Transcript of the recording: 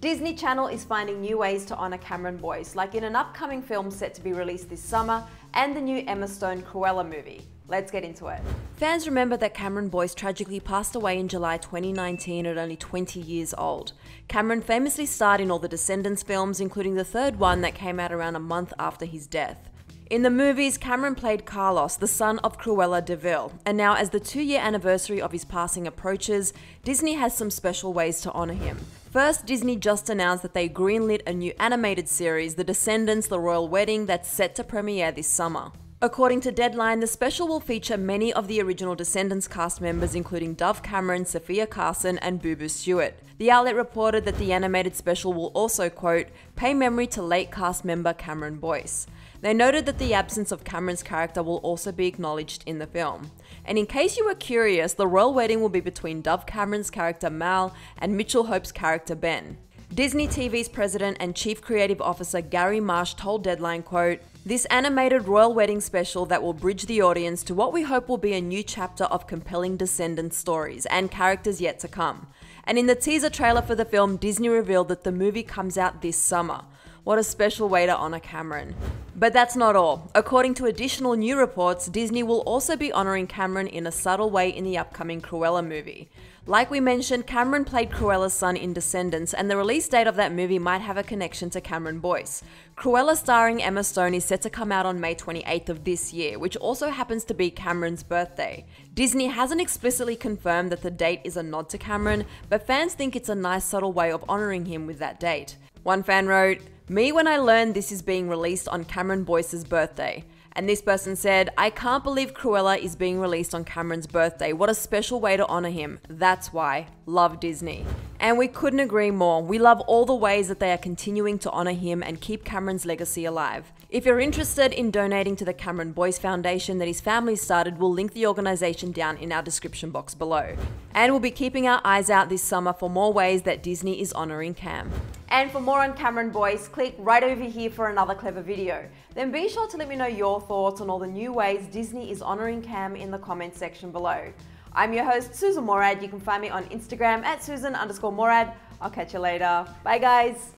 Disney Channel is finding new ways to honour Cameron Boyce, like in an upcoming film set to be released this summer and the new Emma Stone Cruella movie. Let's get into it. Fans remember that Cameron Boyce tragically passed away in July 2019 at only 20 years old. Cameron famously starred in all the Descendants films, including the third one that came out around a month after his death. In the movies, Cameron played Carlos, the son of Cruella de Vil, and now as the two year anniversary of his passing approaches, Disney has some special ways to honour him. First, Disney just announced that they greenlit a new animated series, The Descendants The Royal Wedding, that's set to premiere this summer. According to Deadline, the special will feature many of the original Descendants cast members, including Dove Cameron, Sofia Carson, and Booboo Stewart. The outlet reported that the animated special will also, quote, pay memory to late cast member Cameron Boyce. They noted that the absence of Cameron's character will also be acknowledged in the film. And in case you were curious, the royal wedding will be between Dove Cameron's character Mal and Mitchell Hope's character Ben. Disney TV's president and chief creative officer Gary Marsh told Deadline, quote, this animated royal wedding special that will bridge the audience to what we hope will be a new chapter of compelling descendant stories and characters yet to come. And in the teaser trailer for the film, Disney revealed that the movie comes out this summer. What a special way to honour Cameron. But that's not all. According to additional new reports, Disney will also be honouring Cameron in a subtle way in the upcoming Cruella movie. Like we mentioned, Cameron played Cruella's son in Descendants, and the release date of that movie might have a connection to Cameron Boyce. Cruella starring Emma Stone is set to come out on May 28th of this year, which also happens to be Cameron's birthday. Disney hasn't explicitly confirmed that the date is a nod to Cameron, but fans think it's a nice subtle way of honouring him with that date. One fan wrote, Me when I learned this is being released on Cameron Boyce's birthday. And this person said, I can't believe Cruella is being released on Cameron's birthday. What a special way to honor him. That's why. Love Disney. And we couldn't agree more. We love all the ways that they are continuing to honor him and keep Cameron's legacy alive. If you're interested in donating to the Cameron Boyce Foundation that his family started, we'll link the organization down in our description box below. And we'll be keeping our eyes out this summer for more ways that Disney is honoring Cam. And for more on Cameron Boyce, click right over here for another Clevver video. Then be sure to let me know your thoughts on all the new ways Disney is honouring Cam in the comments section below. I'm your host, Sussan Mourad. You can find me on Instagram at Sussan underscore Mourad. I'll catch you later. Bye guys.